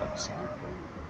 Pode ser.